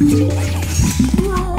Whoa.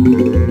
Lava.